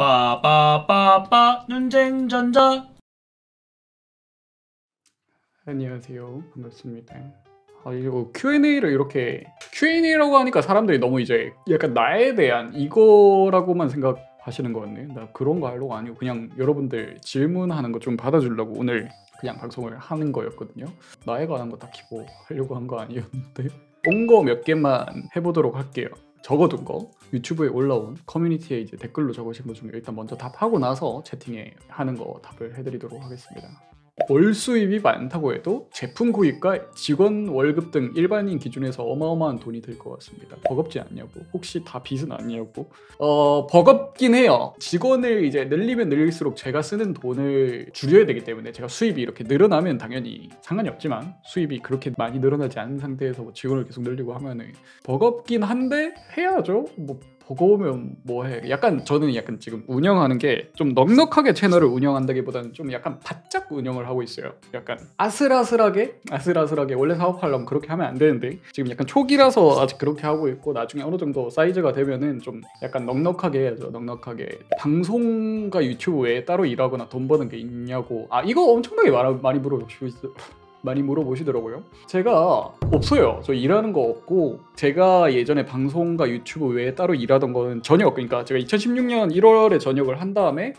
빠빠빠빠 눈쟁전자 안녕하세요. 반갑습니다. 아, 이거 Q&A를 이렇게 Q&A라고 하니까 사람들이 너무 이제 약간 나에 대한 이거라고만 생각하시는 것 같네. 나 그런 거 하려고 아니고 그냥 여러분들 질문하는 거 좀 받아주려고 오늘 그냥 방송을 하는 거였거든요. 나에 관한 거 딱히 뭐 하려고 한 거 아니었는데 온 거 몇 개만 해보도록 할게요. 적어둔 거 유튜브에 올라온 커뮤니티에 이제 댓글로 적으신 것 중에 일단 먼저 답하고 나서 채팅에 하는 거 답을 해드리도록 하겠습니다. 월 수입이 많다고 해도 제품 구입과 직원 월급 등 일반인 기준에서 어마어마한 돈이 들 것 같습니다. 버겁지 않냐고? 혹시 다 빚은 아니냐고? 어 버겁긴 해요. 직원을 이제 늘리면 늘릴수록 제가 쓰는 돈을 줄여야 되기 때문에 제가 수입이 이렇게 늘어나면 당연히 상관이 없지만 수입이 그렇게 많이 늘어나지 않은 상태에서 뭐 직원을 계속 늘리고 하면은 버겁긴 한데 해야죠. 뭐 버거우면 뭐해? 약간 저는 약간 지금 운영하는 게 좀 넉넉하게 채널을 운영한다기보다는 좀 약간 바짝 운영을 하고 있어요. 약간 아슬아슬하게 아슬아슬하게 원래 사업하려면 그렇게 하면 안 되는데 지금 약간 초기라서 아직 그렇게 하고 있고 나중에 어느 정도 사이즈가 되면은 좀 약간 넉넉하게 해야죠. 넉넉하게 방송과 유튜브 외에 따로 일하거나 돈 버는 게 있냐고 아 이거 엄청나게 많이 물어보시고 있어요. 많이 물어보시더라고요. 제가 없어요. 저 일하는 거 없고 제가 예전에 방송과 유튜브 외에 따로 일하던 거는 전혀 그러니까 제가 2016년 1월에 전역을 한 다음에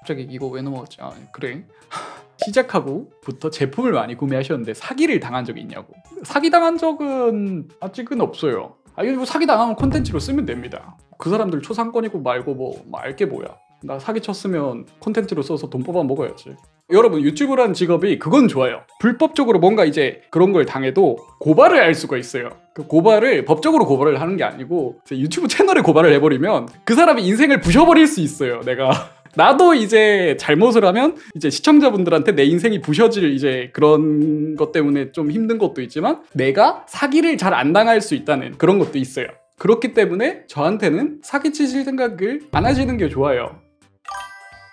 갑자기 이거 왜 넘어갔지? 아 그래. 시작하고부터 제품을 많이 구매하셨는데 사기를 당한 적이 있냐고. 사기 당한 적은 아직은 없어요. 아 이거 뭐 사기 당하면 콘텐츠로 쓰면 됩니다. 그 사람들 초상권이고 말고 뭐말게 뭐야. 나 사기 쳤으면 콘텐츠로 써서 돈 뽑아 먹어야지. 여러분 유튜브라는 직업이 그건 좋아요. 불법적으로 뭔가 이제 그런 걸 당해도 고발을 할 수가 있어요. 그 고발을 법적으로 고발을 하는 게 아니고 유튜브 채널에 고발을 해버리면 그 사람의 인생을 부셔버릴 수 있어요. 내가 나도 이제 잘못을 하면 이제 시청자분들한테 내 인생이 부셔질 이제 그런 것 때문에 좀 힘든 것도 있지만 내가 사기를 잘 안 당할 수 있다는 그런 것도 있어요. 그렇기 때문에 저한테는 사기치실 생각을 안 하시는 게 좋아요.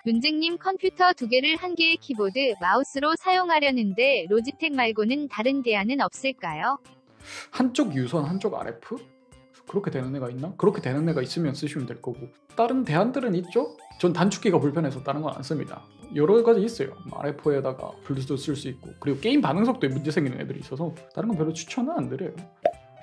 눈쟁님 컴퓨터 두 개를 한 개의 키보드, 마우스로 사용하려는데 로지텍 말고는 다른 대안은 없을까요? 한쪽 유선, 한쪽 RF? 그렇게 되는 애가 있나? 그렇게 되는 애가 있으면 쓰시면 될 거고 다른 대안들은 있죠? 전 단축키가 불편해서 다른 건 안 씁니다. 여러 가지 있어요. RF에다가 블루투스 쓸 수 있고 그리고 게임 반응 속도에 문제 생기는 애들이 있어서 다른 건 별로 추천은 안 드려요.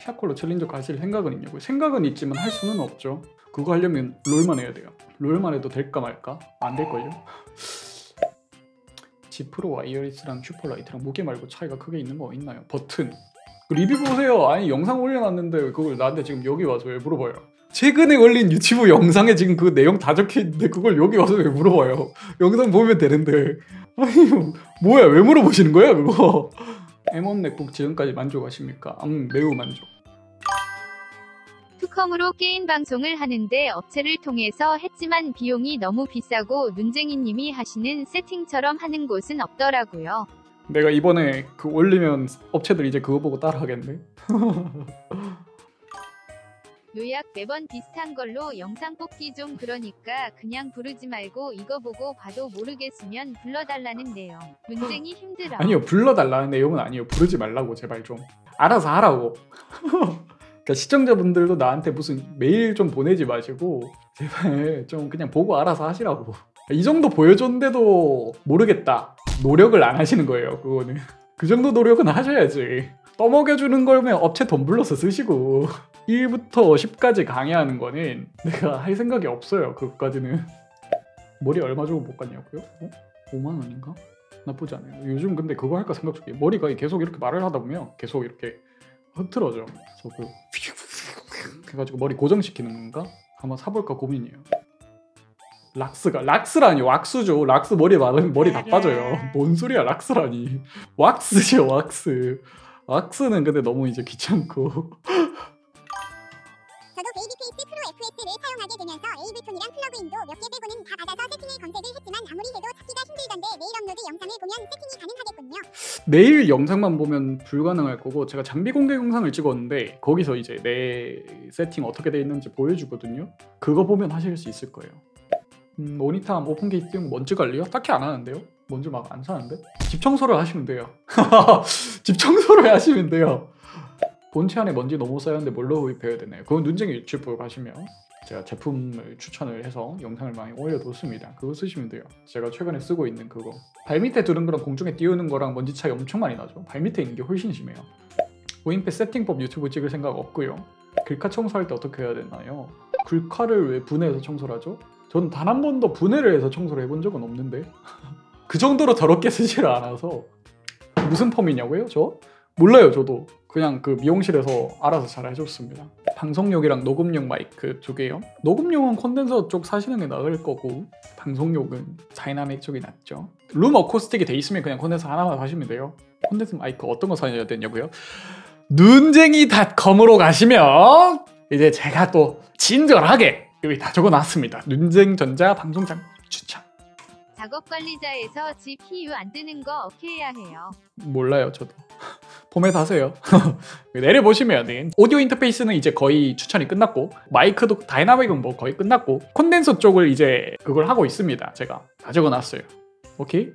샤코로 챌린저 가실 생각은 있냐고요? 생각은 있지만 할 수는 없죠. 그거 하려면 롤만 해야 돼요. 롤만 해도 될까 말까? 안 될걸요? G 프로 와이어리스랑 슈퍼라이트랑 무게 말고 차이가 크게 있는 거 있나요? 버튼 그 리뷰 보세요. 아니 영상 올려놨는데 그걸 나한테 지금 여기 와서 왜 물어봐요? 최근에 올린 유튜브 영상에 지금 그 내용 다 적혀 있는데 그걸 여기 와서 왜 물어봐요? 영상 보면 되는데 아니 뭐야 왜 물어보시는 거야 그거? M1 맥북 지금까지 만족하십니까? 음 매우 만족. 투컴으로 게임 방송을 하는데 업체를 통해서 했지만 비용이 너무 비싸고 눈쟁이님이 하시는 세팅처럼 하는 곳은 없더라고요. 내가 이번에 그 올리면 업체들 이제 그거 보고 따라하겠네. 요약 매번 비슷한 걸로 영상 뽑기 좀 그러니까 그냥 부르지 말고 이거 보고 봐도 모르겠으면 불러달라는 내용. 문쟁이 힘들어. 아니요 불러달라는 내용은 아니에요. 부르지 말라고 제발 좀 알아서 하라고. 그러니까 시청자분들도 나한테 무슨 메일 좀 보내지 마시고 제발 좀 그냥 보고 알아서 하시라고. 이 정도 보여줬는데도 모르겠다. 노력을 안 하시는 거예요. 그거는 그 정도 노력은 하셔야지. 떠먹여주는 거면 업체 돈 불러서 쓰시고 1부터 10까지 강의하는 거는 내가 할 생각이 없어요. 그것까지는 머리 얼마 주고 못 갔냐고요? 어? 5만 원인가? 나쁘지 않아요. 요즘 근데 그거 할까 생각 중이에요. 머리가 계속 이렇게 말을 하다 보면 계속 이렇게 흐트러져. 그래서 그 해가지고 머리 고정시키는 건가? 한번 사볼까 고민이에요. 락스가 락스라니 왁스죠. 락스 머리에 맞으면 머리 다 빠져요. 뭔 소리야 락스라니. 왁스죠 왁스. 왁스는 근데 너무 이제 귀찮고. 저도 Babyface Pro FS를 사용하게 되면서 Ableton이랑 플러그인도 몇 개 빼고는 다 받아서 세팅을 검색을 했지만 아무리 해도 찾기가 힘들던데 매일 업로드 영상을 보면 세팅이 가능하겠군요. 매일 영상만 보면 불가능할 거고 제가 장비 공개 영상을 찍었는데 거기서 이제 내 세팅 어떻게 돼 있는지 보여주거든요. 그거 보면 하실 수 있을 거예요. 음, 모니터암 오픈 게이팅 먼지 관리요? 딱히 안 하는데요. 먼지 막 안 쌓이는데? 집 청소를 하시면 돼요. 집 청소를 하시면 돼요. 본체 안에 먼지 너무 쌓였는데 뭘로 구입해야 되나요? 그건 눈쟁이 유튜브 가시면 제가 제품을 추천을 해서 영상을 많이 올려뒀습니다. 그거 쓰시면 돼요. 제가 최근에 쓰고 있는 그거. 발 밑에 두는 거랑 공중에 띄우는 거랑 먼지 차이 엄청 많이 나죠. 발 밑에 있는 게 훨씬 심해요. 오인패 세팅법 유튜브 찍을 생각 없고요. 글카 청소할 때 어떻게 해야 되나요? 글카를 왜 분해해서 청소를 하죠? 저는 단 한 번도 분해를 해서 청소를 해본 적은 없는데 그 정도로 더럽게 쓰지를 않아서 무슨 펌이냐고요? 저? 몰라요 저도 그냥 그 미용실에서 알아서 잘 해줬습니다 방송용이랑 녹음용 마이크 두 개요 녹음용은 콘덴서 쪽 사시는 게 나을 거고 방송용은 다이나믹 쪽이 낫죠 room acoustic이 돼 있으면 그냥 콘덴서 하나만 사시면 돼요 콘덴서 마이크 어떤 거 사야 되냐고요? 눈쟁이닷컴으로 가시면 이제 제가 또 친절하게 여기 다 적어놨습니다 눈쟁전자 방송장 추천 작업 관리자에서 GPU 안 뜨는 거 어떻게 해야 해요? 몰라요 저도. 포맷하세요. 내려보시면 오디오 인터페이스는 이제 거의 추천이 끝났고 마이크도 dynamic은 뭐 거의 끝났고 콘덴서 쪽을 이제 그걸 하고 있습니다 제가. 다 적어놨어요. 오케이?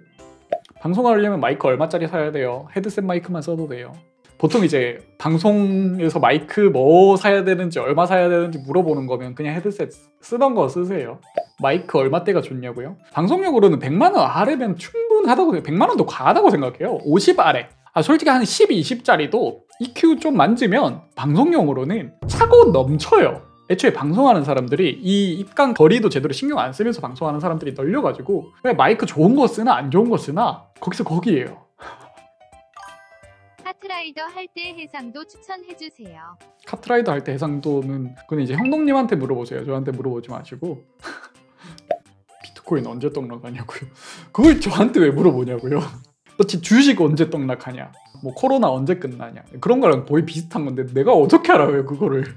방송하려면 마이크 얼마짜리 사야 돼요? 헤드셋 마이크만 써도 돼요 보통 이제 방송에서 마이크 뭐 사야 되는지 얼마 사야 되는지 물어보는 거면 그냥 헤드셋 쓰던 거 쓰세요 마이크 얼마대가 좋냐고요? 방송용으로는 100만 원 아래면 충분하다고 생각- 100만 원도 과하다고 생각해요. 50 아래. 아 솔직히 한 10, 20짜리도 EQ 좀 만지면 방송용으로는 차고 넘쳐요. 애초에 방송하는 사람들이 이 입간 거리도 제대로 신경 안 쓰면서 방송하는 사람들이 널려가지고 그냥 마이크 좋은 거 쓰나 안 좋은 거 쓰나 거기서 거기에요. 카트라이더 할 때 해상도 추천해 주세요. 카트라이더 할 때 해상도는 그건 이제 형동님한테 물어보세요. 저한테 물어보지 마시고 비트코인 언제 떡락하냐고요. 그걸 저한테 왜 물어보냐고요. 도대체 주식 언제 떡락하냐? 뭐 코로나 언제 끝나냐? 그런 거랑 거의 비슷한 건데 내가 어떻게 알아요 그거를?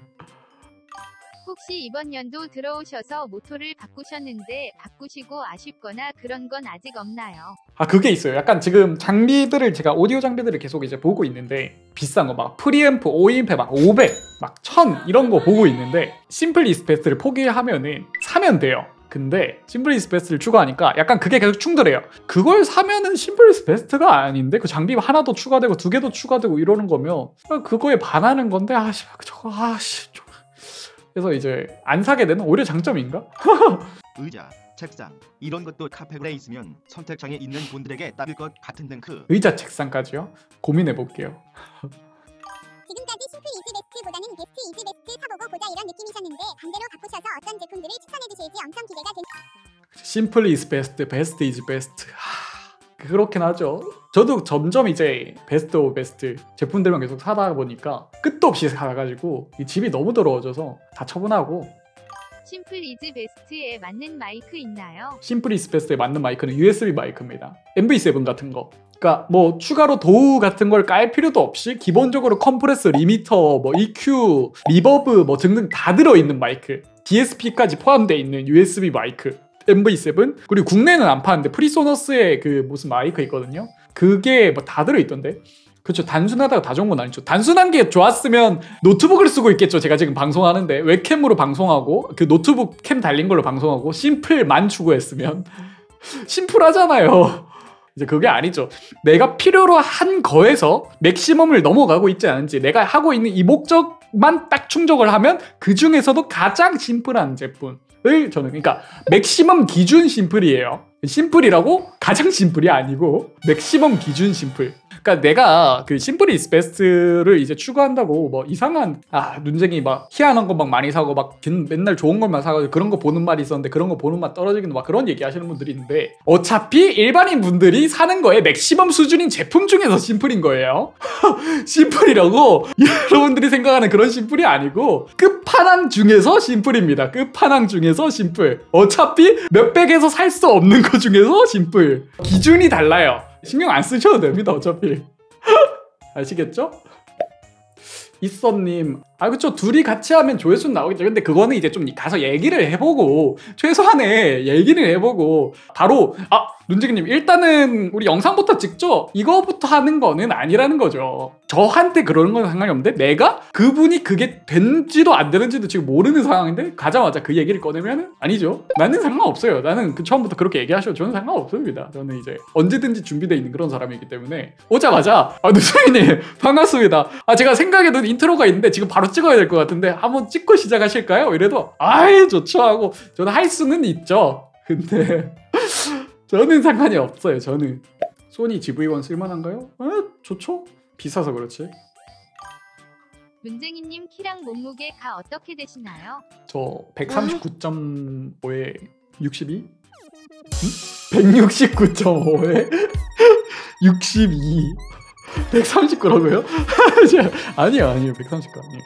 혹시 이번 연도 들어오셔서 모토를 바꾸셨는데 바꾸시고 아쉽거나 그런 건 아직 없나요? 아 그게 있어요. 약간 지금 장비들을 제가 오디오 장비들을 계속 이제 보고 있는데 비싼 거 막 프리앰프 오인페 막 500, 막 1000 이런 거 보고 있는데 simple is best를 포기하면은 사면 돼요. 근데 simple is best를 추구하니까 약간 그게 계속 충돌해요. 그걸 사면은 simple is best가 아닌데 그 장비 하나 더 추가되고 두 개 더 추가되고 이러는 거면 그거에 반하는 건데 아씨 저거 아씨 좀 그래서 이제 안 사게 되는 오히려 장점인가? 의자, 책상 이런 것도 카페글에 있으면 선택창에 있는 분들에게 딱일 것 같은 등크 의자 책상까지요? 고민해 볼게요. 지금까지 simple is best보다는 best is best 사보고 보자 이런 느낌이셨는데 반대로 바꾸셔서 어떤 제품들을 추천해 주실지 엄청 기대가 됩니다. simple best, best is best. 하, 그렇긴 하죠. 저도 점점 이제 best of best 제품들만 계속 사다 보니까 끝도 없이 사가지고 이 집이 너무 더러워져서 다 처분하고 simple is best에 맞는 마이크 있나요? simple is best에 맞는 마이크는 USB 마이크입니다. MV7 같은 거. 그러니까 뭐 추가로 DAW 같은 걸 깔 필요도 없이 기본적으로 컴프레서, 리미터, 뭐 EQ, reverb 뭐 등등 다 들어있는 마이크. DSP까지 포함되어 있는 USB 마이크. MV7 그리고 국내는 안 파는데 프리소너스의 그 무슨 마이크 있거든요. 그게 뭐 다 들어있던데. 그렇죠. 단순하다가 다 좋은 건 아니죠. 단순한 게 좋았으면 노트북을 쓰고 있겠죠. 제가 지금 방송하는데 웹캠으로 방송하고 그 노트북 캠 달린 걸로 방송하고 심플만 추구했으면 심플하잖아요. 이제 그게 아니죠. 내가 필요로 한 거에서 맥시멈을 넘어가고 있지 않은지 내가 하고 있는 이 목적만 딱 충족을 하면 그 중에서도 가장 심플한 제품 을 저는 그러니까 맥시멈 기준 심플이에요. 심플이라고 가장 심플이 아니고 맥시멈 기준 심플. 그러니까 내가 그 simple is best를 이제 추구한다고 뭐 이상한 아 눈쟁이 막 희한한 거 막 많이 사고 막 맨날 좋은 것만 사가지고 그런 거 보는 말이 있었는데 그런 거 보는 맛 떨어지긴 막 그런 얘기 하시는 분들이 있는데 어차피 일반인 분들이 사는 거에 맥시멈 수준인 제품 중에서 심플인 거예요. 심플이라고 여러분들이 생각하는 그런 심플이 아니고 끝판왕 중에서 심플입니다. 끝판왕 중에서 심플. 어차피 몇백에서 살 수 없는 것 중에서 심플. 기준이 달라요. 신경 안 쓰셔도 됩니다. 어차피. 아시겠죠? 있어님, 아 그쵸 둘이 같이 하면 조회수 나오겠죠. 근데 그거는 이제 좀 가서 얘기를 해보고 최소한의 얘기를 해보고 바로 아 눈지기님 일단은 우리 영상부터 찍죠. 이거부터 하는 거는 아니라는 거죠. 저한테 그러는 건 상관이 없는데 내가 그분이 그게 된지도 안 되는지도 지금 모르는 상황인데 가자마자 그 얘기를 꺼내면은 아니죠. 나는 상관없어요. 나는 그 처음부터 그렇게 얘기하셔도 저는 상관없습니다. 저는 이제 언제든지 준비돼 있는 그런 사람이기 때문에 오자마자 아 눈지기님 반갑습니다. 아 제가 생각에도 인트로가 있는데 지금 바로 찍어야 될 것 같은데 한번 찍고 시작하실까요? 이래도 아예 좋죠 하고 저는 할 수는 있죠. 근데 저는 상관이 없어요. 저는 소니 GV1 쓸만한가요? 아, 좋죠. 비싸서 그렇지. 문쟁이님 키랑 몸무게 가 어떻게 되시나요? 저 139.5에 62? 응? 169.5에 62. 139라고요? 아니요, 아니요. 139 아니에요.